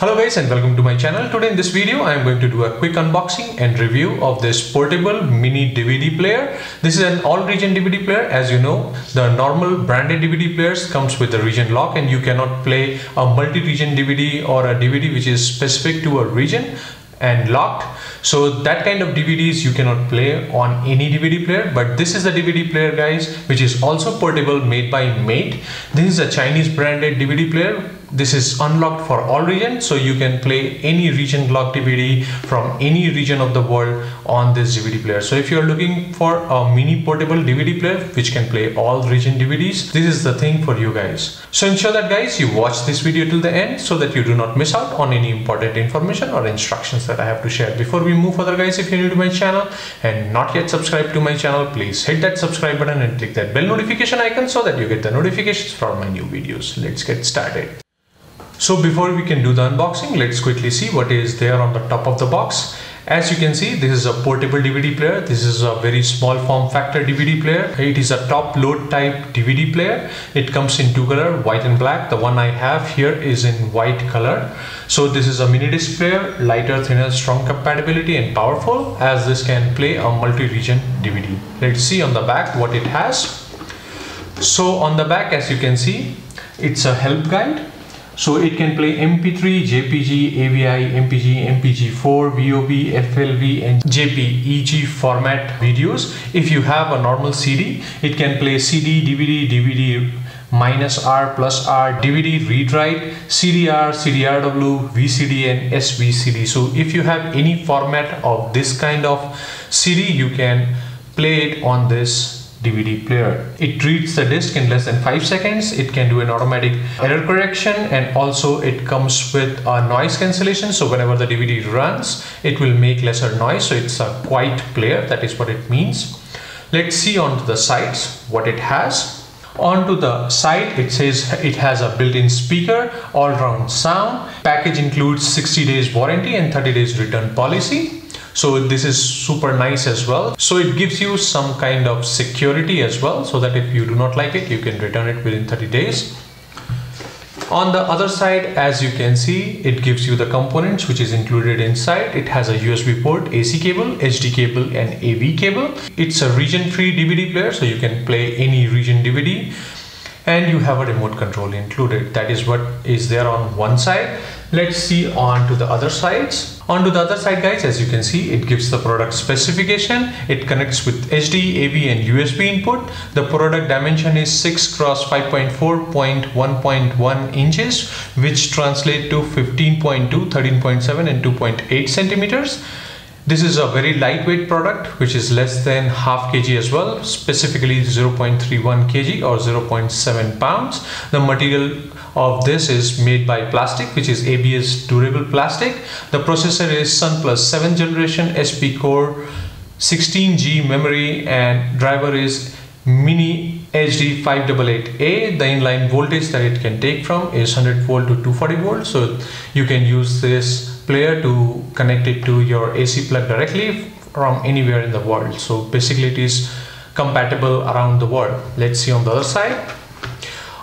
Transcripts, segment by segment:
Hello guys and welcome to my channel. Today in this video I am going to do a quick unboxing and review of this portable mini DVD player. This is an all region DVD player. As you know the normal branded DVD players comes with a region lock and you cannot play a multi-region DVD or a DVD which is specific to a region and locked so that kind of DVDs you cannot play on any DVD player but this is the DVD player guys which is also portable made by Mait this is a Chinese branded DVD player this is unlocked for all regions so you can play any region locked dvd from any region of the world on this dvd player. So if you're looking for a mini portable dvd player which can play all region dvds this is the thing for you guys. So ensure that guys you watch this video till the end so that you do not miss out on any important information or instructions that i have to share. Before we move further guys if you're new to my channel and not yet subscribed to my channel please hit that subscribe button and click that bell notification icon so that you get the notifications for my new videos. Let's get started so before we can do the unboxing, let's quickly see what is there on the top of the box. As you can see, this is a portable DVD player. This is a very small form factor DVD player. It is a top load type DVD player. It comes in two color, white and black. The one I have here is in white color. So this is a mini disc player, lighter, thinner, strong compatibility and powerful as this can play a multi-region DVD. Let's see on the back what it has. So on the back, as you can see, it's a help guide so it can play MP3, JPG, AVI, MPG, MPG4, VOB, FLV and JPEG format videos. If you have a normal CD, it can play CD, DVD, DVD minus R plus R, DVD read write, CDR, CDRW, VCD and SVCD. So if you have any format of this kind of CD, you can play it on this DVD player. It reads the disc in less than 5 seconds. It can do an automatic error correction and also it comes with a noise cancellation. So whenever the DVD runs, it will make lesser noise. So it's a quiet player. That is what it means. Let's see onto the sides what it has. Onto the side, it says it has a built-in speaker, all-round sound. Package includes 60 days warranty and 30 days return policy so this is super nice as well. So it gives you some kind of security as well so that if you do not like it you can return it within 30 days. On the other side as you can see it gives you the components which is included inside. It has a usb port ac cable hd cable and av cable. It's a region free dvd player so you can play any region dvd and you have a remote control included. That is what is there on one side. Let's see on to the other sides on to the other side guys as you can see it gives the product specification. It connects with hd av and usb input. The product dimension is 6 cross 5.4.1.1 inches which translate to 15.2 13.7 and 2.8 centimeters this is a very lightweight product which is less than half kg as well, specifically 0.31 kg or 0.7 pounds. The material of this is made by plastic which is ABS durable plastic. The processor is Sunplus 7 generation SP core 16G memory and driver is Mini HD 588A. The inline voltage that it can take from is 100 volt to 240 volt. So you can use this player to connect it to your AC plug directly from anywhere in the world. So basically it is compatible around the world. Let's see on the other side.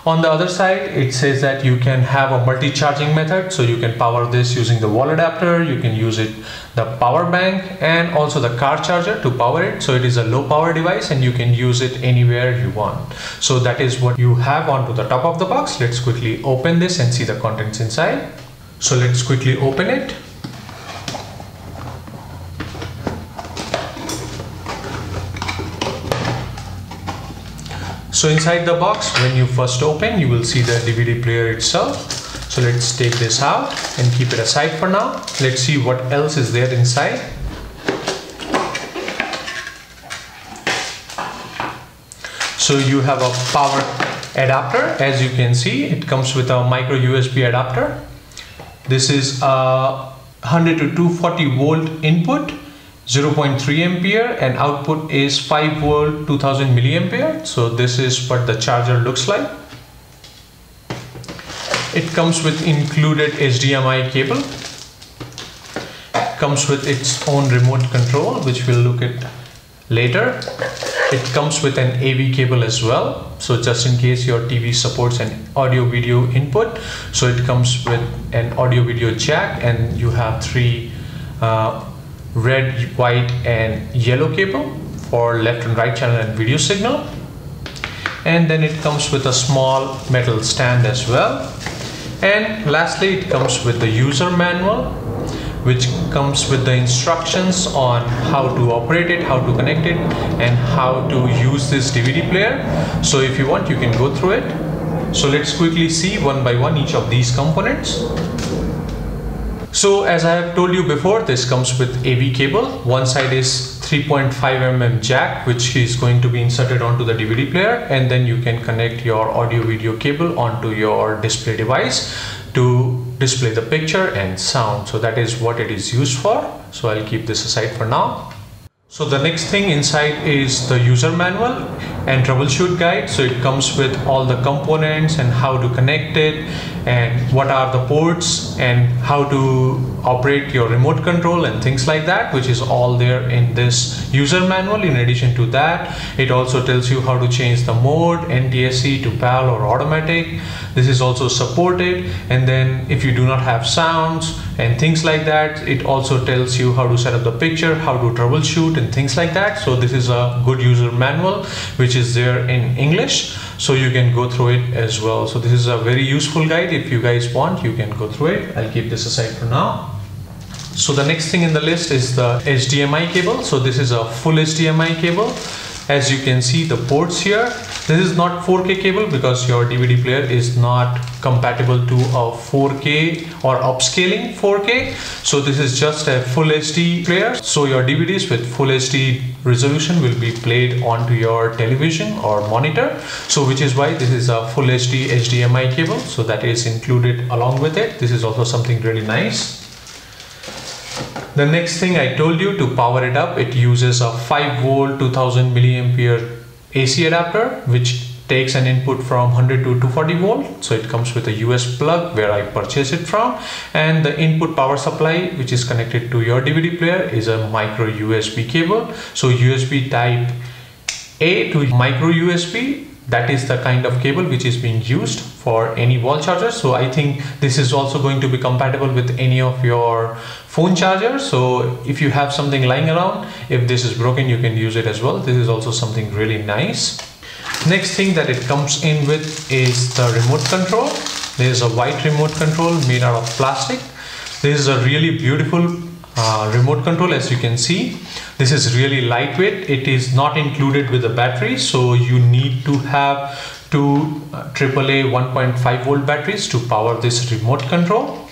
On the other side, it says that you can have a multi-charging method. So you can power this using the wall adapter. You can use it, the power bank and also the car charger to power it. So it is a low power device and you can use it anywhere you want. So that is what you have onto the top of the box. Let's quickly open this and see the contents inside. So let's quickly open it. So inside the box, when you first open, you will see the DVD player itself. So let's take this out and keep it aside for now. Let's see what else is there inside. So you have a power adapter. As you can see, it comes with a micro USB adapter this is a 100 to 240 volt input 0.3 ampere and output is 5 volt 2000 milliampere. So this is what the charger looks like. It comes with included HDMI cable. Comes with its own remote control which we'll look at later it comes with an AV cable as well. So just in case your TV supports an audio video input so it comes with an audio video jack and you have three uh, red white and yellow cable for left and right channel and video signal. And then it comes with a small metal stand as well. And lastly it comes with the user manual which comes with the instructions on how to operate it, how to connect it, and how to use this DVD player. So if you want, you can go through it. So let's quickly see one by one each of these components. So as I have told you before, this comes with AV cable. One side is 3.5 mm jack, which is going to be inserted onto the DVD player. And then you can connect your audio video cable onto your display device to display the picture and sound. So that is what it is used for. So I'll keep this aside for now. So the next thing inside is the user manual and troubleshoot guide. So it comes with all the components and how to connect it and what are the ports and how to operate your remote control and things like that which is all there in this user manual. In addition to that it also tells you how to change the mode NTSC to PAL or automatic. This is also supported. And then if you do not have sounds and things like that it also tells you how to set up the picture how to troubleshoot and things like that. So this is a good user manual which is there in English so you can go through it as well. So this is a very useful guide. If you guys want you can go through it. I'll keep this aside for now. So the next thing in the list is the HDMI cable. So this is a full HDMI cable as you can see the ports here this is not 4k cable because your DVD player is not compatible to a 4k or upscaling 4k so this is just a full HD player. So your DVDs with full HD resolution will be played onto your television or monitor. So which is why this is a full HD HDMI cable. So that is included along with it. This is also something really nice the next thing I told you to power it up, it uses a 5 volt 2000 milliampere AC adapter which takes an input from 100 to 240 volt. So it comes with a US plug where I purchased it from. And the input power supply which is connected to your DVD player is a micro USB cable. So USB type A to micro USB that is the kind of cable which is being used for any wall charger. So I think this is also going to be compatible with any of your phone chargers. So if you have something lying around if this is broken you can use it as well. This is also something really nice. Next thing that it comes in with is the remote control. There is a white remote control made out of plastic. This is a really beautiful uh, remote control as you can see this is really lightweight. It is not included with the battery so you need to have two uh, AAA 1.5 volt batteries to power this remote control.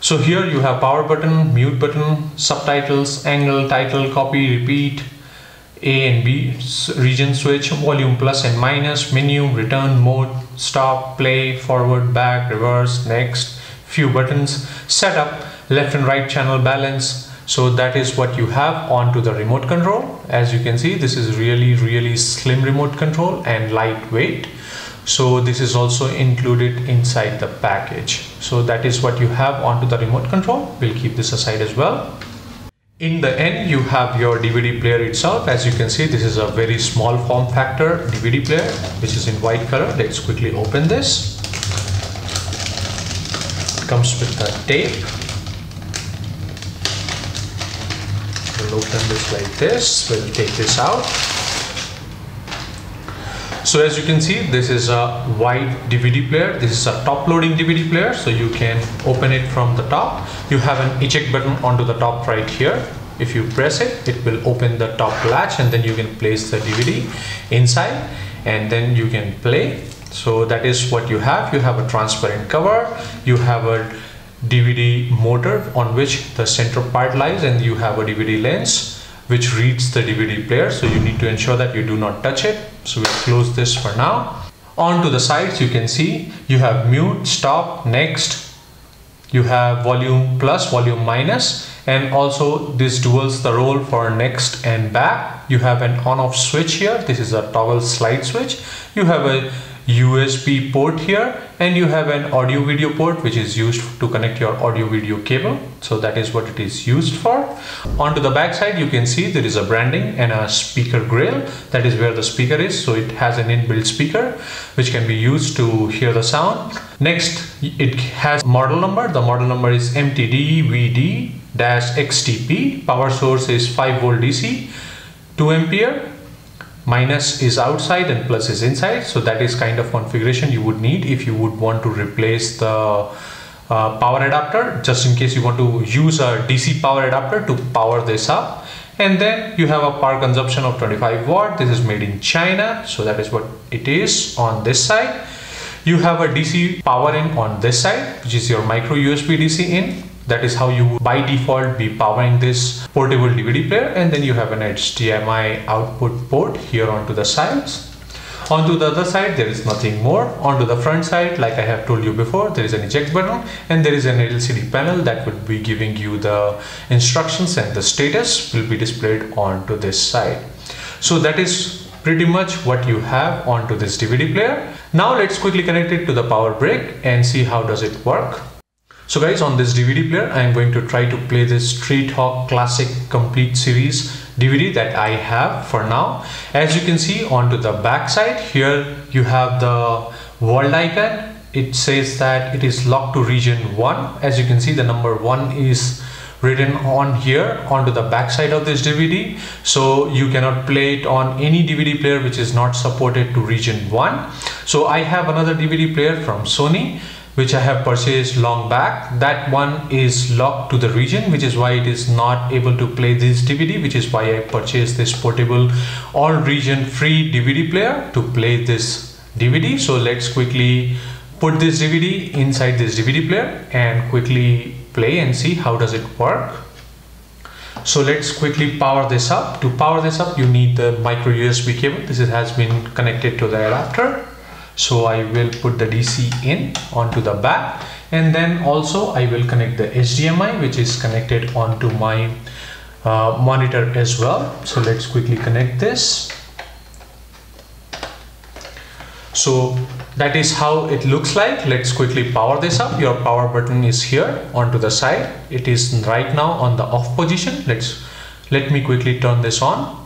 So here you have power button mute button subtitles angle title copy repeat a and B region switch, volume plus and minus, menu, return, mode, stop, play, forward, back, reverse, next, few buttons, setup, left and right channel balance. So that is what you have onto the remote control. As you can see, this is really, really slim remote control and lightweight. So this is also included inside the package. So that is what you have onto the remote control. We'll keep this aside as well. In the end, you have your DVD player itself. As you can see, this is a very small form factor DVD player, which is in white color. Let's quickly open this. It comes with the tape. Open this like this. We'll take this out. So as you can see, this is a white DVD player. This is a top loading DVD player. So you can open it from the top. You have an eject button onto the top right here. If you press it, it will open the top latch and then you can place the DVD inside and then you can play. So that is what you have. You have a transparent cover. You have a DVD motor on which the center part lies and you have a DVD lens which reads the DVD player. So you need to ensure that you do not touch it. So we'll close this for now. On to the sides you can see you have mute stop next. You have volume plus volume minus and also this duals the role for next and back. You have an on off switch here. This is a toggle slide switch. You have a USB port here and you have an audio video port which is used to connect your audio video cable. So that is what it is used for. Onto the back side you can see there is a branding and a speaker grill. That is where the speaker is. So it has an inbuilt speaker which can be used to hear the sound. Next it has model number. The model number is mtdvd-xtp power source is 5 volt dc 2 ampere minus is outside and plus is inside. So that is kind of configuration you would need if you would want to replace the uh, power adapter just in case you want to use a DC power adapter to power this up. And then you have a power consumption of 25 watt. This is made in China. So that is what it is on this side. You have a DC power in on this side which is your micro USB DC in that is how you by default be powering this portable DVD player and then you have an HDMI output port here onto the sides. Onto the other side there is nothing more. Onto the front side like I have told you before there is an eject button and there is an LCD panel that would be giving you the instructions and the status will be displayed onto this side. So that is pretty much what you have onto this DVD player. Now let's quickly connect it to the power brick and see how does it work so guys on this DVD player I am going to try to play this Street Hawk Classic Complete Series DVD that I have for now. As you can see onto the back side here you have the world icon. It says that it is locked to region 1. As you can see the number 1 is written on here onto the back side of this DVD so you cannot play it on any DVD player which is not supported to region 1 so I have another DVD player from Sony which I have purchased long back. That one is locked to the region which is why it is not able to play this DVD which is why I purchased this portable all region free DVD player to play this DVD so let's quickly put this DVD inside this DVD player and quickly play and see how does it work. So let's quickly power this up. To power this up you need the micro USB cable. This has been connected to the adapter so I will put the DC in onto the back. And then also I will connect the HDMI which is connected onto my uh, monitor as well. So let's quickly connect this. So that is how it looks like. Let's quickly power this up. Your power button is here onto the side. It is right now on the off position. Let's let me quickly turn this on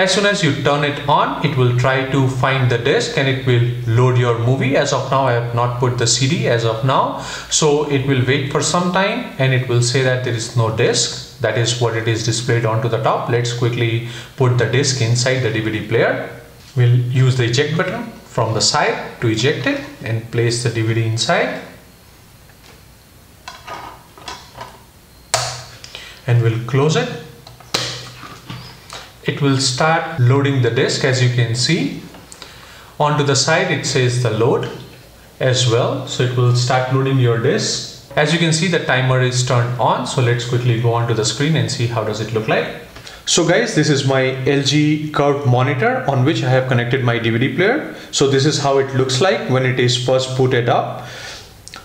as soon as you turn it on, it will try to find the disk and it will load your movie. As of now, I have not put the CD as of now. So it will wait for some time and it will say that there is no disk. That is what it is displayed onto the top. Let's quickly put the disk inside the DVD player. We'll use the eject button from the side to eject it and place the DVD inside. And we'll close it it will start loading the disk as you can see. Onto the side it says the load as well. So it will start loading your disk. As you can see the timer is turned on. So let's quickly go onto the screen and see how does it look like. So guys this is my LG curved monitor on which I have connected my DVD player. So this is how it looks like when it is first booted up.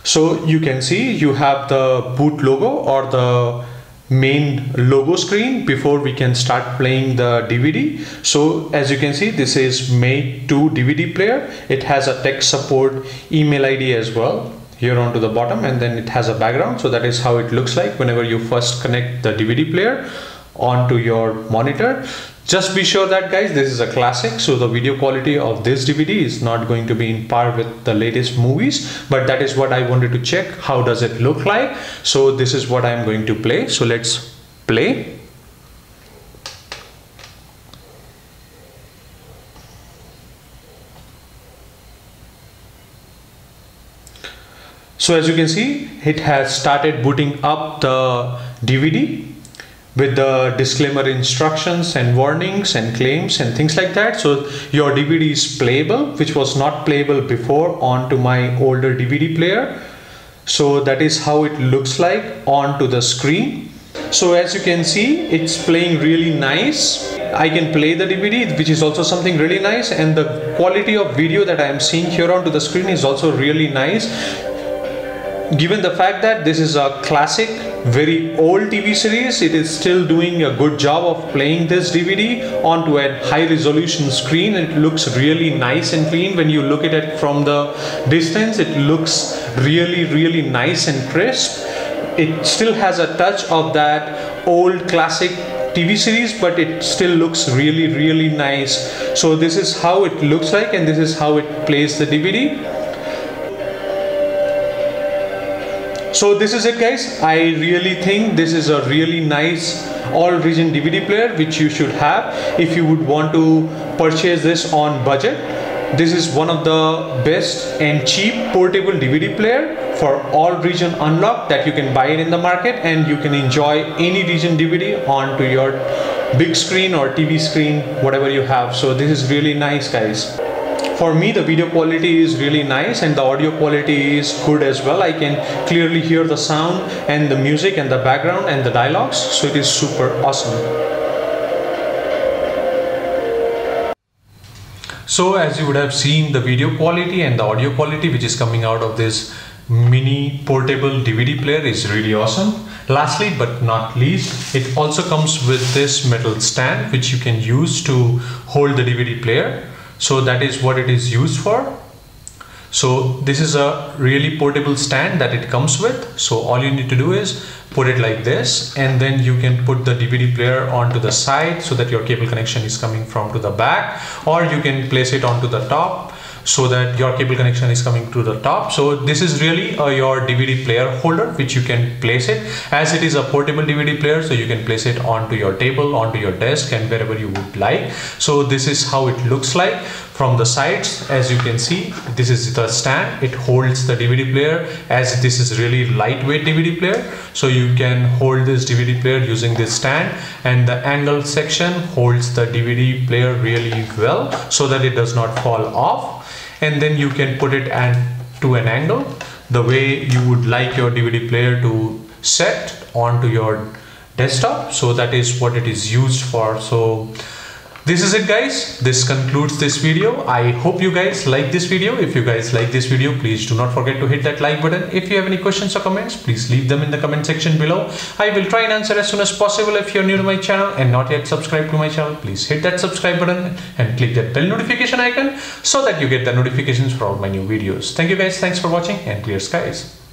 So you can see you have the boot logo or the main logo screen before we can start playing the DVD. So as you can see, this is Mait 2 DVD player. It has a tech support email ID as well here onto the bottom and then it has a background. So that is how it looks like whenever you first connect the DVD player onto your monitor. Just be sure that guys this is a classic so the video quality of this DVD is not going to be in par with the latest movies but that is what I wanted to check how does it look like? So this is what I'm going to play so let's play. So as you can see it has started booting up the DVD with the disclaimer instructions and warnings and claims and things like that. So your DVD is playable which was not playable before onto my older DVD player. So that is how it looks like onto the screen. So as you can see it's playing really nice. I can play the DVD which is also something really nice. And the quality of video that I am seeing here onto the screen is also really nice given the fact that this is a classic very old TV series it is still doing a good job of playing this DVD onto a high resolution screen. It looks really nice and clean. When you look at it from the distance it looks really really nice and crisp. It still has a touch of that old classic TV series but it still looks really really nice. So this is how it looks like and this is how it plays the DVD so this is it guys. I really think this is a really nice all region dvd player which you should have if you would want to purchase this on budget. This is one of the best and cheap portable dvd player for all region unlocked that you can buy it in the market and you can enjoy any region dvd onto your big screen or tv screen whatever you have. So this is really nice guys for me the video quality is really nice and the audio quality is good as well. I can clearly hear the sound and the music and the background and the dialogues. So it is super awesome. So as you would have seen the video quality and the audio quality which is coming out of this mini portable DVD player is really awesome. Lastly but not least it also comes with this metal stand which you can use to hold the DVD player so that is what it is used for. So this is a really portable stand that it comes with. So all you need to do is put it like this and then you can put the DVD player onto the side so that your cable connection is coming from to the back or you can place it onto the top so that your cable connection is coming to the top. So this is really uh, your DVD player holder which you can place it. As it is a portable DVD player so you can place it onto your table onto your desk and wherever you would like. So this is how it looks like. From the sides as you can see this is the stand. It holds the DVD player as this is really lightweight DVD player. So you can hold this DVD player using this stand and the angle section holds the DVD player really well so that it does not fall off and then you can put it at to an angle the way you would like your DVD player to set onto your desktop. So that is what it is used for. So this is it guys. This concludes this video. I hope you guys like this video. If you guys like this video please do not forget to hit that like button. If you have any questions or comments please leave them in the comment section below. I will try and answer as soon as possible. If you're new to my channel and not yet subscribed to my channel please hit that subscribe button and click that bell notification icon so that you get the notifications for all my new videos. Thank you guys. Thanks for watching and clear skies